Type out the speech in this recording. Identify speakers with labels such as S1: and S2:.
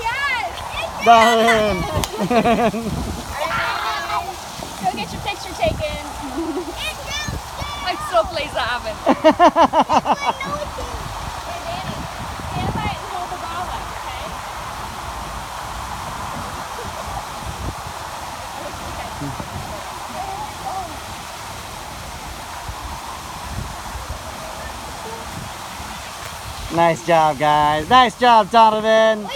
S1: yes!
S2: Darren!
S1: Go get your picture taken. I'm so pleased I haven't. Hey, Danny,
S2: nice job, guys. Nice job, Donovan.